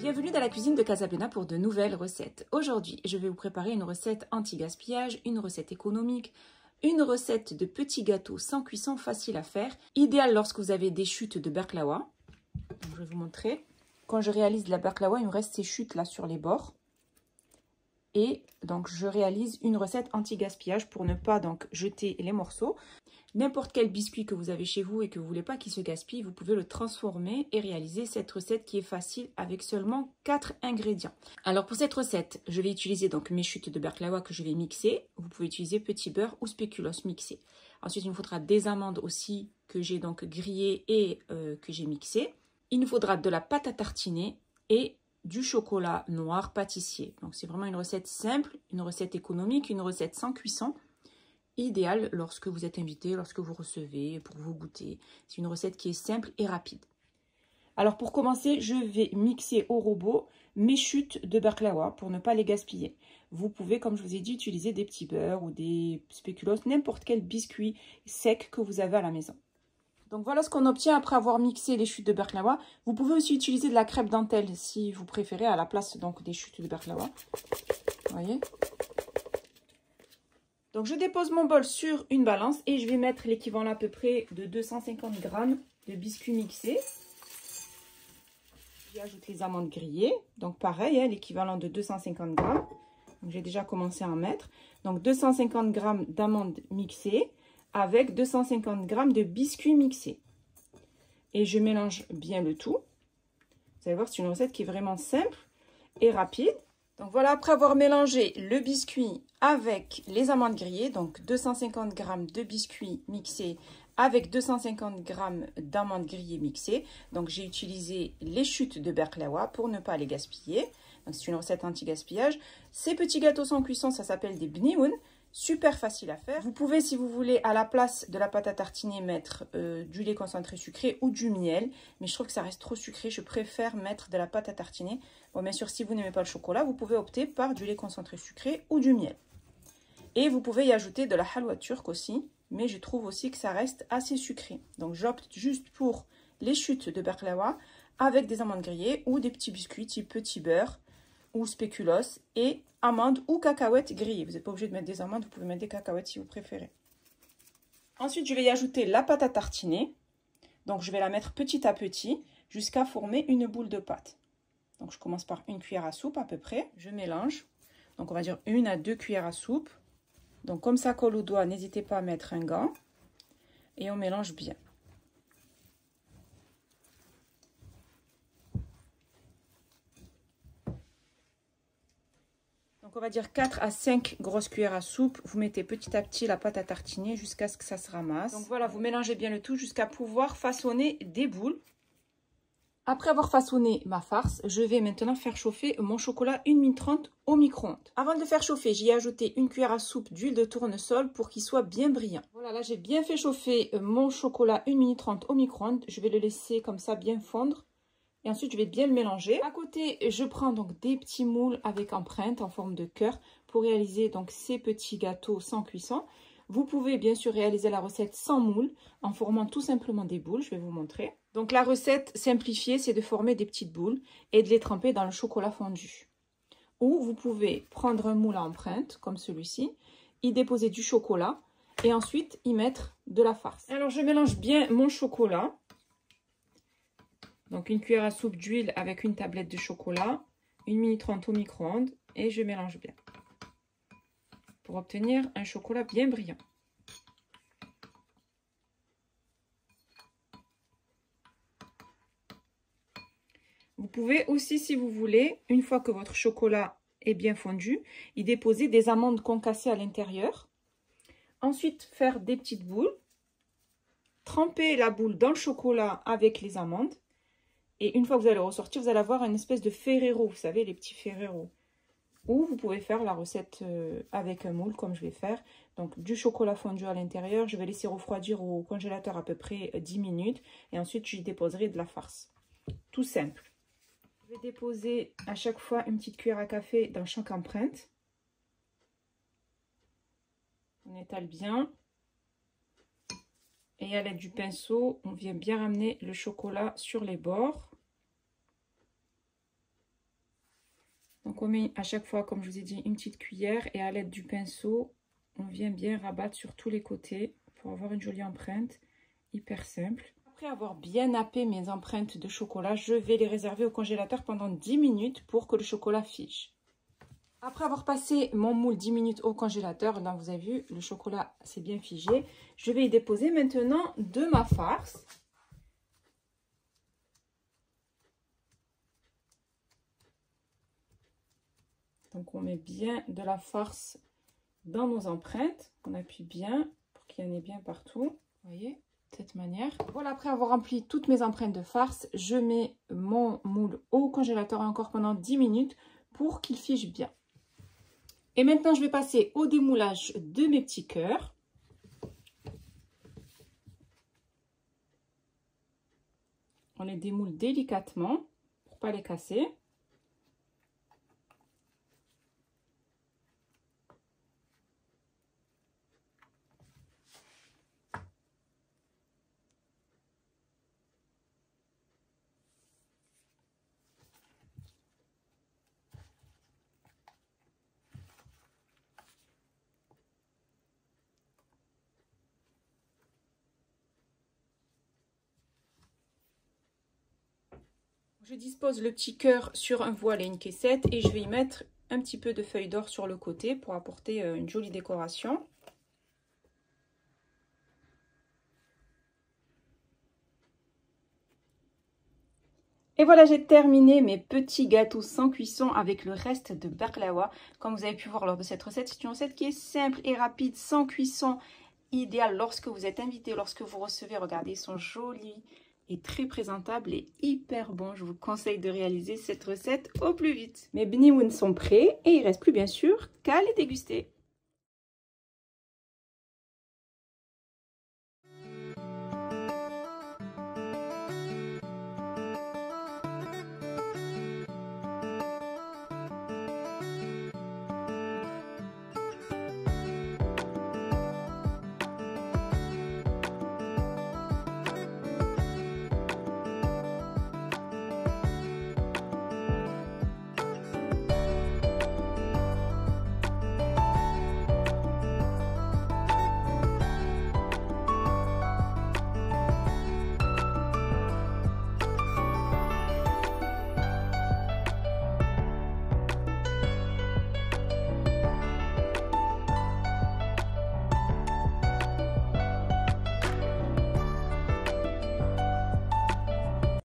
Bienvenue dans la cuisine de Casablanca pour de nouvelles recettes. Aujourd'hui, je vais vous préparer une recette anti-gaspillage, une recette économique, une recette de petits gâteaux sans cuisson facile à faire, idéal lorsque vous avez des chutes de berklawa. je vais vous montrer. Quand je réalise de la berklawa, il me reste ces chutes là sur les bords. Et donc, je réalise une recette anti-gaspillage pour ne pas donc jeter les morceaux. N'importe quel biscuit que vous avez chez vous et que vous voulez pas qu'il se gaspille, vous pouvez le transformer et réaliser cette recette qui est facile avec seulement 4 ingrédients. Alors pour cette recette, je vais utiliser donc mes chutes de baklava que je vais mixer. Vous pouvez utiliser petit beurre ou spéculoos mixé. Ensuite, il nous faudra des amandes aussi que j'ai donc grillées et euh, que j'ai mixées. Il nous faudra de la pâte à tartiner et du chocolat noir pâtissier. Donc c'est vraiment une recette simple, une recette économique, une recette sans cuisson idéal lorsque vous êtes invité, lorsque vous recevez, pour vous goûter. C'est une recette qui est simple et rapide. Alors pour commencer, je vais mixer au robot mes chutes de baklawa pour ne pas les gaspiller. Vous pouvez, comme je vous ai dit, utiliser des petits beurres ou des spéculoos, n'importe quel biscuit sec que vous avez à la maison. Donc voilà ce qu'on obtient après avoir mixé les chutes de baklawa. Vous pouvez aussi utiliser de la crêpe dentelle si vous préférez à la place donc des chutes de baklawa. Vous voyez? Donc, je dépose mon bol sur une balance et je vais mettre l'équivalent à peu près de 250 g de biscuits mixés. J'ajoute les amandes grillées. Donc, pareil, hein, l'équivalent de 250 g. J'ai déjà commencé à en mettre. Donc, 250 g d'amandes mixées avec 250 g de biscuits mixés. Et je mélange bien le tout. Vous allez voir, c'est une recette qui est vraiment simple et rapide. Donc voilà, après avoir mélangé le biscuit avec les amandes grillées, donc 250 g de biscuits mixés avec 250 g d'amandes grillées mixées. Donc j'ai utilisé les chutes de Berklawa pour ne pas les gaspiller. C'est une recette anti-gaspillage. Ces petits gâteaux sans cuisson, ça s'appelle des bnioun. Super facile à faire. Vous pouvez, si vous voulez, à la place de la pâte à tartiner, mettre euh, du lait concentré sucré ou du miel. Mais je trouve que ça reste trop sucré. Je préfère mettre de la pâte à tartiner. Bon, bien sûr, si vous n'aimez pas le chocolat, vous pouvez opter par du lait concentré sucré ou du miel. Et vous pouvez y ajouter de la halwa turque aussi. Mais je trouve aussi que ça reste assez sucré. Donc, j'opte juste pour les chutes de baklava avec des amandes grillées ou des petits biscuits type petit beurre ou spéculoos et amandes ou cacahuètes grillées. Vous n'êtes pas obligé de mettre des amandes, vous pouvez mettre des cacahuètes si vous préférez. Ensuite, je vais y ajouter la pâte à tartiner. Donc, je vais la mettre petit à petit jusqu'à former une boule de pâte. Donc, je commence par une cuillère à soupe à peu près. Je mélange. Donc, on va dire une à deux cuillères à soupe. Donc, comme ça colle au doigt, n'hésitez pas à mettre un gant. Et on mélange bien. On va dire 4 à 5 grosses cuillères à soupe. Vous mettez petit à petit la pâte à tartiner jusqu'à ce que ça se ramasse. Donc voilà, vous mélangez bien le tout jusqu'à pouvoir façonner des boules. Après avoir façonné ma farce, je vais maintenant faire chauffer mon chocolat 1 minute 30 au micro-ondes. Avant de le faire chauffer, j'y ai ajouté une cuillère à soupe d'huile de tournesol pour qu'il soit bien brillant. Voilà, là j'ai bien fait chauffer mon chocolat 1 minute 30 au micro-ondes. Je vais le laisser comme ça bien fondre. Et ensuite, je vais bien le mélanger. À côté, je prends donc des petits moules avec empreinte en forme de cœur pour réaliser donc ces petits gâteaux sans cuisson. Vous pouvez bien sûr réaliser la recette sans moule en formant tout simplement des boules. Je vais vous montrer. Donc la recette simplifiée, c'est de former des petites boules et de les tremper dans le chocolat fondu. Ou vous pouvez prendre un moule à empreinte comme celui-ci, y déposer du chocolat et ensuite y mettre de la farce. Alors je mélange bien mon chocolat donc une cuillère à soupe d'huile avec une tablette de chocolat, une minute 30 au micro-ondes et je mélange bien pour obtenir un chocolat bien brillant. Vous pouvez aussi, si vous voulez, une fois que votre chocolat est bien fondu, y déposer des amandes concassées à l'intérieur. Ensuite, faire des petites boules. Tremper la boule dans le chocolat avec les amandes. Et une fois que vous allez ressortir, vous allez avoir une espèce de Ferrero, vous savez, les petits Ferrero. Ou vous pouvez faire la recette euh, avec un moule, comme je vais faire. Donc, du chocolat fondu à l'intérieur. Je vais laisser refroidir au congélateur à peu près 10 minutes. Et ensuite, j'y déposerai de la farce. Tout simple. Je vais déposer à chaque fois une petite cuillère à café dans chaque empreinte. On étale bien. Et à l'aide du pinceau, on vient bien ramener le chocolat sur les bords. Donc on met à chaque fois, comme je vous ai dit, une petite cuillère et à l'aide du pinceau, on vient bien rabattre sur tous les côtés pour avoir une jolie empreinte, hyper simple. Après avoir bien nappé mes empreintes de chocolat, je vais les réserver au congélateur pendant 10 minutes pour que le chocolat fige. Après avoir passé mon moule 10 minutes au congélateur, là vous avez vu, le chocolat s'est bien figé. Je vais y déposer maintenant de ma farce. Donc on met bien de la farce dans nos empreintes. On appuie bien pour qu'il y en ait bien partout. Vous voyez cette manière. Voilà, après avoir rempli toutes mes empreintes de farce, je mets mon moule au congélateur encore pendant 10 minutes pour qu'il fige bien. Et maintenant, je vais passer au démoulage de mes petits cœurs. On les démoule délicatement pour ne pas les casser. Je dispose le petit cœur sur un voile et une caissette et je vais y mettre un petit peu de feuilles d'or sur le côté pour apporter euh, une jolie décoration. Et voilà, j'ai terminé mes petits gâteaux sans cuisson avec le reste de baklawa. Comme vous avez pu voir lors de cette recette, c'est une recette qui est simple et rapide, sans cuisson, idéale lorsque vous êtes invité, lorsque vous recevez. Regardez, ils sont jolis est très présentable et hyper bon. Je vous conseille de réaliser cette recette au plus vite. Mes benimoun sont prêts et il reste plus bien sûr qu'à les déguster.